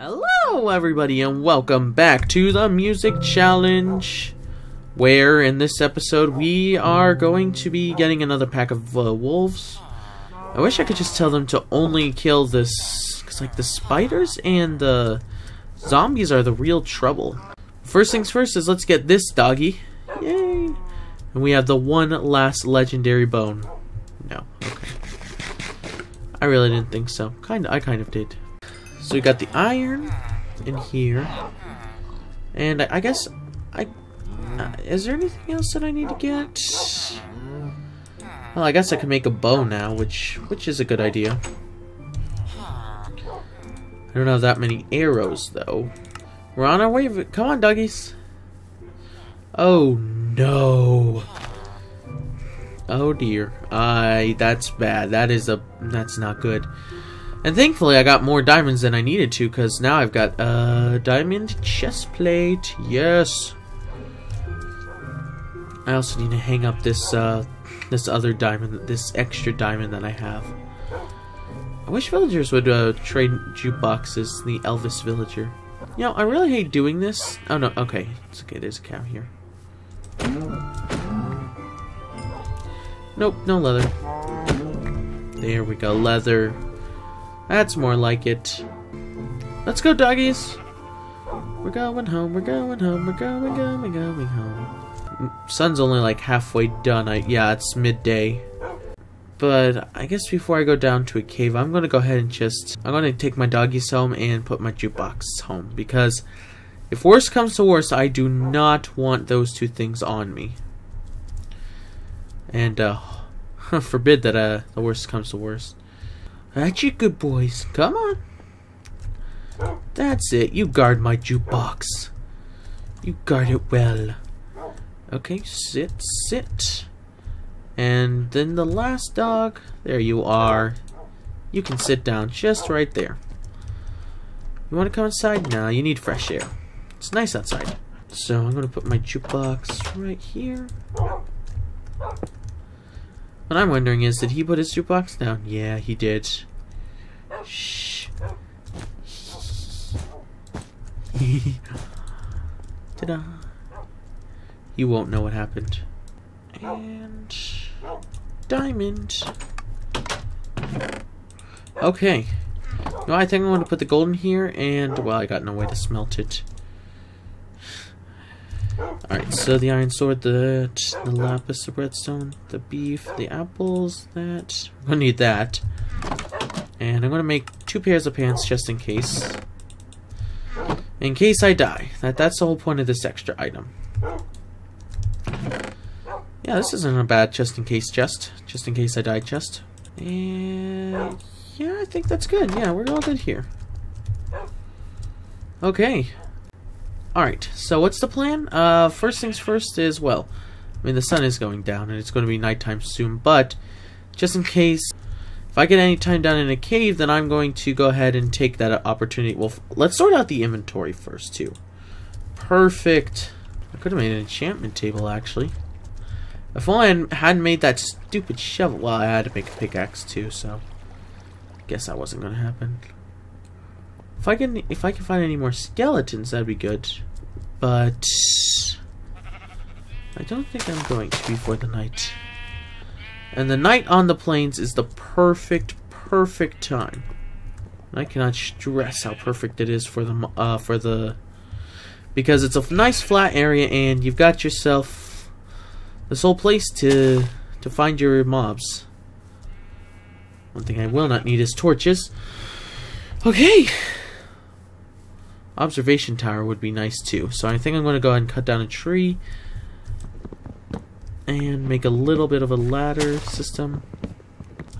Hello, everybody, and welcome back to the Music Challenge, where in this episode we are going to be getting another pack of uh, wolves. I wish I could just tell them to only kill this, because like the spiders and the zombies are the real trouble. First things first is let's get this doggy. Yay! And we have the one last legendary bone. No, okay. I really didn't think so. Kind of, I kind of did. So we got the iron in here, and I, I guess I uh, is there anything else that I need to get? Well, I guess I can make a bow now, which which is a good idea. I don't have that many arrows though. We're on our way. Come on, doggies. Oh no. Oh dear. I that's bad. That is a that's not good. And thankfully I got more diamonds than I needed to because now I've got a diamond chest plate. Yes. I also need to hang up this uh this other diamond, this extra diamond that I have. I wish villagers would uh, trade jukeboxes, the Elvis villager. You know, I really hate doing this. Oh no, okay. It's okay, there's a cow here. Nope, no leather. There we go, leather. That's more like it. Let's go, doggies! We're going home, we're going home, we're going, going, going home. Sun's only like halfway done. I Yeah, it's midday. But I guess before I go down to a cave, I'm going to go ahead and just... I'm going to take my doggies home and put my jukebox home. Because if worst comes to worst, I do not want those two things on me. And, uh, forbid that uh, the worst comes to worst. That's you good boys. Come on. That's it. You guard my jukebox. You guard it well. Okay, sit, sit. And then the last dog. There you are. You can sit down just right there. You want to come inside? No, you need fresh air. It's nice outside. So I'm going to put my jukebox right here. What I'm wondering is, did he put his jukebox down? Yeah, he did. Shh. Ta-da. He won't know what happened. And... Diamond. Okay. No, I think I'm going to put the gold in here, and, well, I got no way to smelt it. Alright, so the iron sword, the, the lapis, the redstone, the beef, the apples, that. I'm gonna need that. And I'm gonna make two pairs of pants just in case. In case I die. That That's the whole point of this extra item. Yeah, this isn't a bad just in case chest. Just in case I die chest. And yeah, I think that's good. Yeah, we're all good here. Okay. Alright, so what's the plan? Uh, first things first is, well, I mean, the sun is going down and it's going to be nighttime soon, but just in case, if I get any time down in a cave, then I'm going to go ahead and take that opportunity. Well, let's sort out the inventory first, too. Perfect. I could have made an enchantment table, actually. If only I hadn't made that stupid shovel. Well, I had to make a pickaxe, too, so... Guess that wasn't going to happen. If I can, if I can find any more skeletons, that'd be good. But I don't think I'm going to before the night. And the night on the plains is the perfect, perfect time. I cannot stress how perfect it is for the uh, for the because it's a nice flat area and you've got yourself this whole place to to find your mobs. One thing I will not need is torches. Okay. Observation tower would be nice too. So I think I'm going to go ahead and cut down a tree and make a little bit of a ladder system.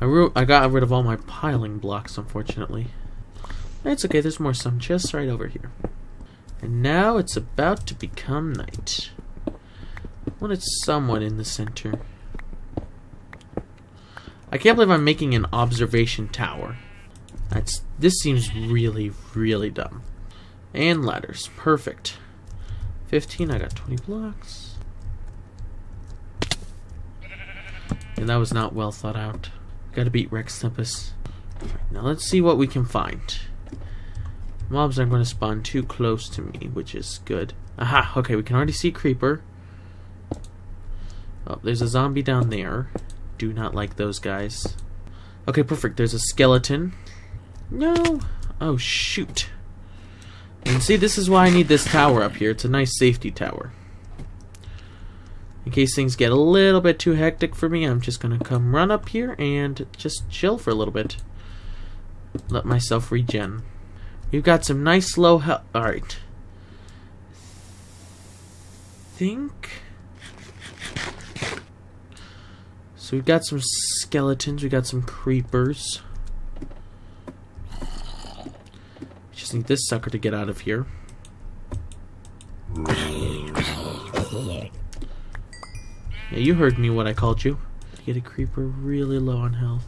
I, I got rid of all my piling blocks, unfortunately. It's okay, there's more some just right over here. And now it's about to become night. When it's somewhat in the center. I can't believe I'm making an observation tower. That's this seems really, really dumb. And ladders. Perfect. 15, I got 20 blocks. And that was not well thought out. Gotta beat RexTempus. Now let's see what we can find. Mobs aren't going to spawn too close to me, which is good. Aha! Okay, we can already see Creeper. Oh, there's a zombie down there. Do not like those guys. Okay, perfect. There's a skeleton. No! Oh, shoot. And see, this is why I need this tower up here. It's a nice safety tower. In case things get a little bit too hectic for me, I'm just going to come run up here and just chill for a little bit. Let myself regen. We've got some nice low health. Alright. Think. So we've got some skeletons, we got some creepers. Just need this sucker to get out of here. Yeah, you heard me what I called you. Get a creeper really low on health.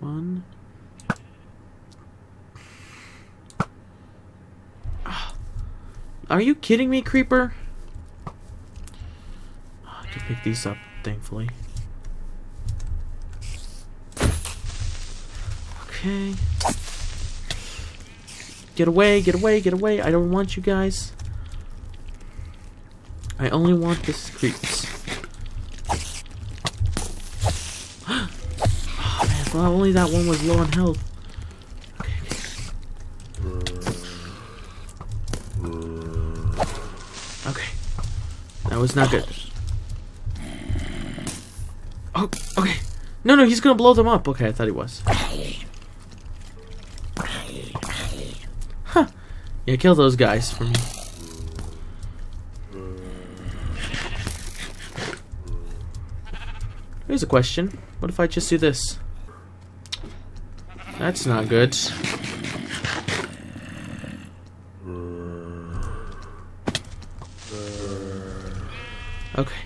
One. Are you kidding me, creeper? I can pick these up, thankfully. Okay. Get away, get away, get away. I don't want you guys. I only want the creeps. oh man, well only that one was low on health. Okay. That was not good. Oh, okay. No, no, he's gonna blow them up. Okay, I thought he was. Huh. Yeah, kill those guys for me. Here's a question. What if I just do this? That's not good. Okay.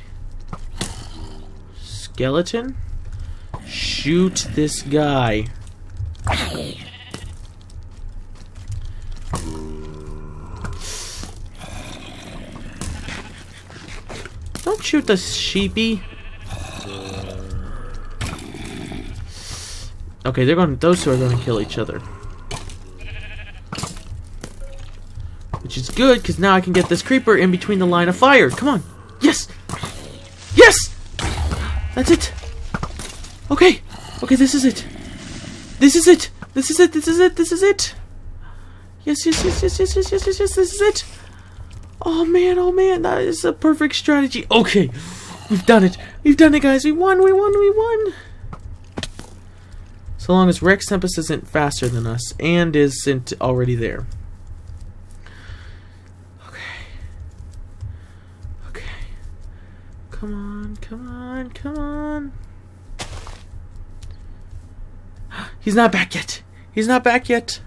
Skeleton? Shoot this guy. Don't shoot the sheepy. Okay, they're going. Those two are going to kill each other, which is good because now I can get this creeper in between the line of fire. Come on, yes, yes, that's it. Okay, okay, this is it. This is it. This is it. This is it. This is it. Yes, yes, yes, yes, yes, yes, yes, yes, yes. This is it. Oh man, oh man, that is a perfect strategy. Okay, we've done it. We've done it, guys. We won. We won. We won. So long as RexTempus isn't faster than us and isn't already there. Okay. Okay. Come on, come on, come on. He's not back yet. He's not back yet.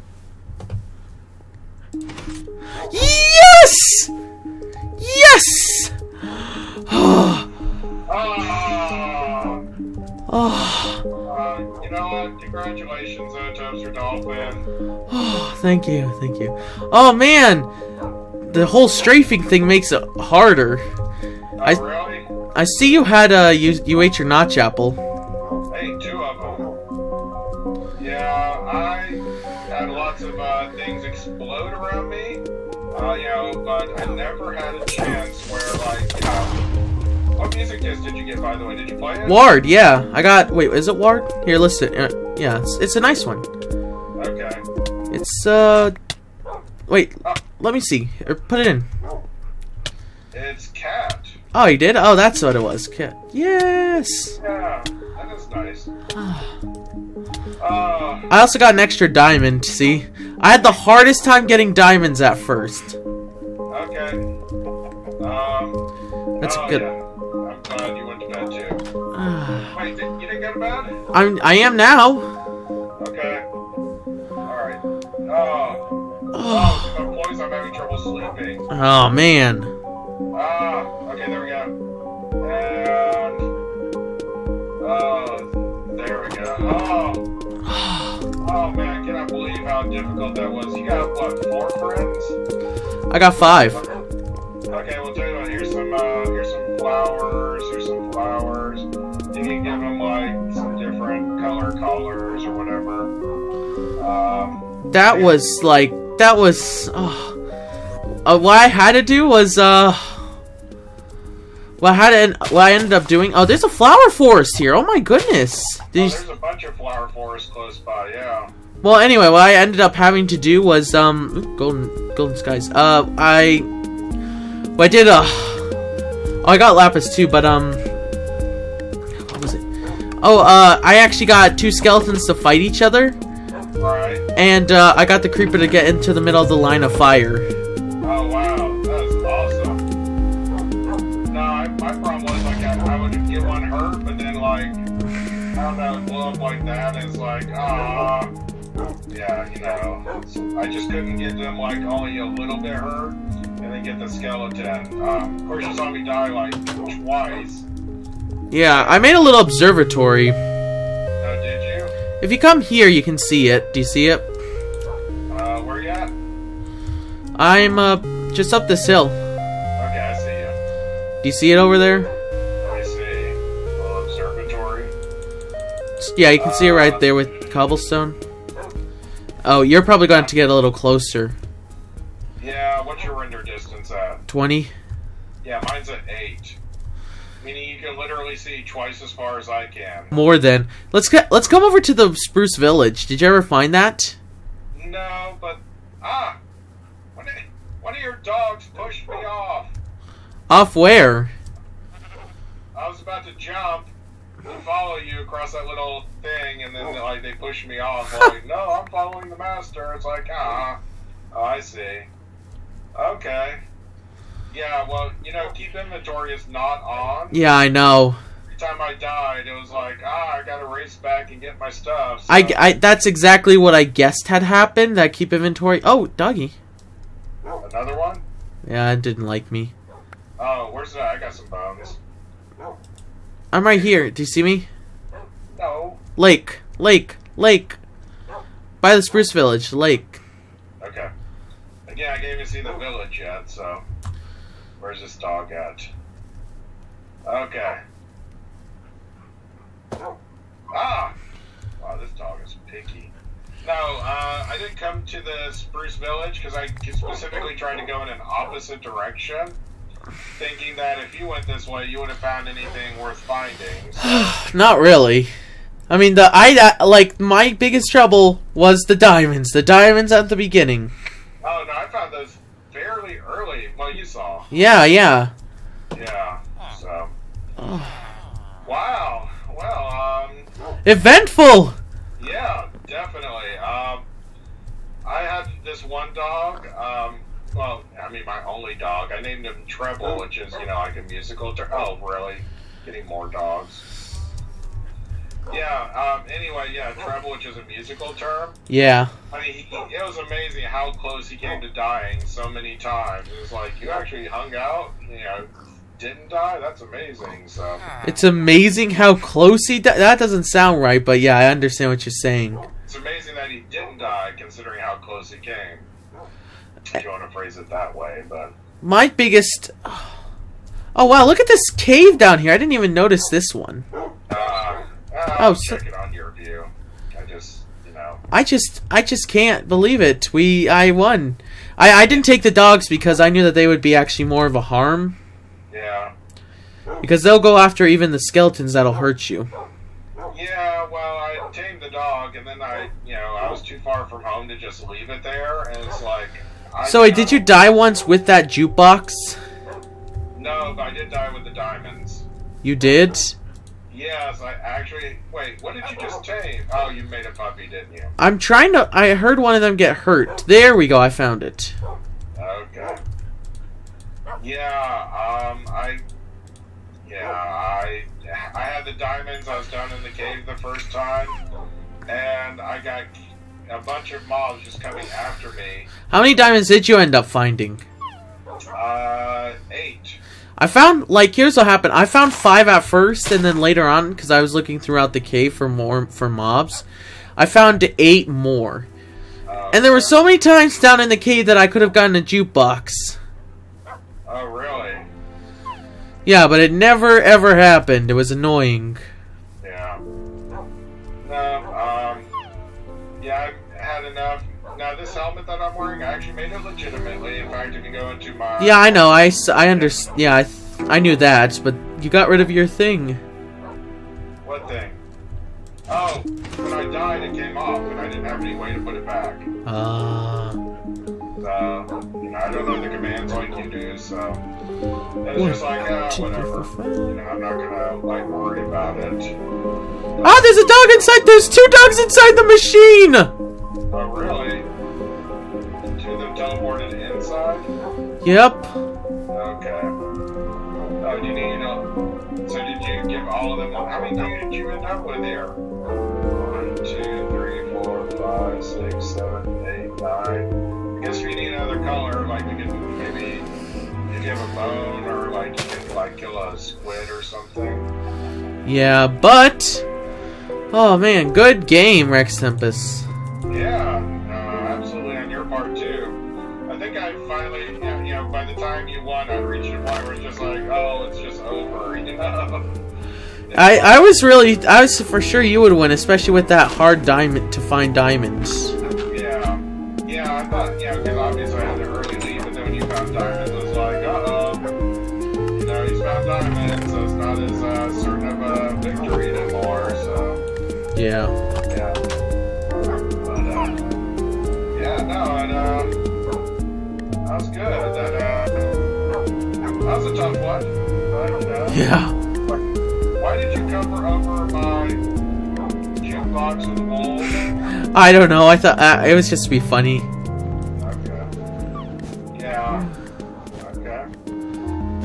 Yes! Yes! You know what? Congratulations, Dolphin. Oh, thank you, thank you. Oh man, the whole strafing thing makes it harder. Oh, I- really? I see you had uh you you ate your notch apple. Did you get, by the way? Did you play it? Ward, yeah, I got. Wait, is it Ward? Here, listen. Uh, yeah, it's, it's a nice one. Okay. It's uh, wait, let me see. Or put it in. It's Cat. Oh, you did? Oh, that's what it was. Ca- Yes. Yeah, that is nice. Uh, I also got an extra diamond. See, I had the hardest time getting diamonds at first. okay. Um. That's oh, good. Yeah. I'm you went to bed too. Wait, did, you didn't go to bed? I'm I am now. Okay. Alright. Oh. Oh, the boys, I'm having trouble sleeping. Oh man. Ah, okay, there we go. And. Oh, there we go. Oh. Oh man, I cannot believe how difficult that was. You got, what, four friends? I got five. Okay, well, tell you what, here's some, uh, here's some flowers, here's some flowers. You can give them, like, some different color colors or whatever. Um, that was like that was. Oh, uh, what I had to do was uh. What I had to, what I ended up doing. Oh, there's a flower forest here. Oh my goodness. Oh, These, there's a bunch of flower forests close by. Yeah. well, anyway, what I ended up having to do was um, ooh, golden golden skies. Uh, I, well, I did uh, oh, I got lapis too, but um, what was it? Oh, uh, I actually got two skeletons to fight each other, Right. and uh, I got the creeper to get into the middle of the line of fire. Oh wow, that's awesome. No, I, my problem was like I, I would get one hurt, but then like I don't know, blow up like that. And it's like ah, yeah, you know, I just couldn't get them like only a little bit hurt, then get the skeleton. Um, of course, you saw me die like twice. Yeah, I made a little observatory. Oh, did you? If you come here, you can see it. Do you see it? Uh, where you at? I'm uh just up this hill. Okay, I see you. Do you see it over there? Me see. Little observatory. Yeah, you can see it right there with cobblestone. Oh, you're probably going to get a little closer. What's your render distance at? 20? Yeah, mine's at eight. Meaning you can literally see twice as far as I can. More than. Let's get let's come over to the Spruce Village. Did you ever find that? No, but ah, one of, one of your dogs pushed me off. Off where? I was about to jump and follow you across that little thing, and then like they pushed me off. Like, no, I'm following the master. It's like ah, oh, I see. Okay. Yeah, well, you know, keep inventory is not on. Yeah, I know. Every time I died, it was like, ah, I gotta race back and get my stuff. I, I that's exactly what I guessed had happened. That keep inventory. Oh, doggy. Another one? Yeah, it didn't like me. Oh, where's that? I got some bones. I'm right here. Do you see me? No. Lake, lake, lake. By the Spruce Village, lake. Okay. Again, I can't even see the village yet, so. Where's this dog at? Okay. Ah! Wow, this dog is picky. No, uh, I didn't come to the Spruce Village because I specifically tried to go in an opposite direction, thinking that if you went this way, you would have found anything worth finding. So, Not really. I mean, the I like my biggest trouble was the diamonds. The diamonds at the beginning. Oh no, I found those fairly early. Well, you saw. Yeah, yeah. Yeah. So. Wow. Well, um, Eventful. yeah, definitely. Um, I had this one dog. Um, well, I mean, my only dog. I named him Treble, which is, you know, like a musical term. Oh, really? Getting more dogs. Yeah. Um. Anyway, yeah, Treble, which is a musical term. Yeah. I mean, he, he- it was amazing how close he came to dying so many times. It was like you actually hung out, you know, didn't die. That's amazing. So. It's amazing how close he. Di- that doesn't sound right, but yeah, I understand what you're saying. It's amazing that he didn't die, considering how close he came. If you want to phrase it that way, but My biggest. Oh wow! Look at this cave down here. I didn't even notice this one. Oh, so- check it on your view. I just, you know, I just, I just can't believe it. We, I won. I, I didn't take the dogs because I knew that they would be actually more of a harm. yeah, Because they'll go after even the skeletons that'll hurt you. yeah. Well, I tamed the dog, and then I, you know, I was too far from home to just leave it there, and it's like. I, So did you die once with that jukebox? No, but I did die with the diamonds. You did? Yes, I actually. Wait, what did you just tame? Oh, you made a puppy, didn't you? I'm trying to. I heard one of them get hurt. There we go. I found it. Okay. Yeah, um, I, yeah, I, I had the diamonds. I was down in the cave the first time, and I got a bunch of mobs just coming after me. How many diamonds did you end up finding? Uh, eight. I found like here's what happened. I found five at first, and then later on, because I was looking throughout the cave for more for mobs, I found eight more. Uh, And there were so many times down in the cave that I could have gotten a jukebox. Oh, really? Yeah, but it never ever happened. It was annoying. Yeah. No, um, yeah, I've had enough. Uh, this helmet that I'm wearing, I actually made it legitimately. In fact, if you go into my Yeah, I know. I, I understand. Yeah, I, th- I knew that, but you got rid of your thing. what thing? Oh, when I died, it came off, and I didn't have any way to put it back. Uh, So, you know, I don't know the commands like you do, so it's just like, uh, whatever. You know, I'm not gonna like worry about it. ah, there's a dog inside. There's two dogs inside the machine. Yep. Okay. Oh, do you need uh, So did you give all of them? How many did you end up with here? One, two, three, four, five, six, seven, eight, nine. I guess if you need another color, like we can maybe if you have a bone or like you can like kill a squid or something. Yeah, but oh man, good game, RexTempus. Yeah, think I finally, you know, by the time you won, I reached a point where it's just like, oh, it's just over, you know. I I was really I was for sure you would win, especially with that hard diamond to find diamonds. Yeah, yeah, I thought, yeah, because obviously I had an early lead, but then when you found diamonds, it was like, uh oh, you know, he's found diamonds, so it's not as uh, certain of a victory anymore. So Yeah. Good. That uh, that was a tough one, but know, Yeah. why did you cover over my jukebox with wolves? I don't know. I thought uh, it was just to be funny. Okay. Yeah. Okay.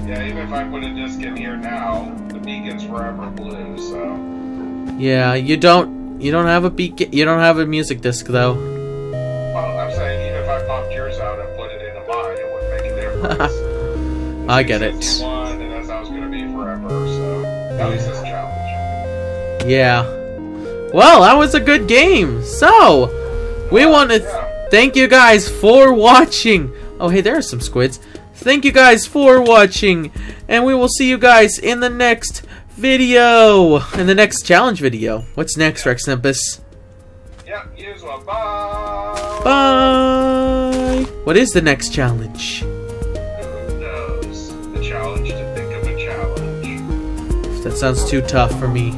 Yeah, even if I put a disc in here now, the beacon's forever blue, so. Yeah, you don't you don't have a beacon. You don't have a music disc though. I get it. least it's One, and that's how it's gonna be forever, so. At least it's a challenge. Yeah. Well, that was a good game. So, we want to Yeah. thank you guys for watching. Oh, hey, there are some squids. Thank you guys for watching, and we will see you guys in the next video, in the next challenge video. What's next, RexTempus? Yeah, you as well. Bye! Bye. What is the next challenge? That sounds too tough for me.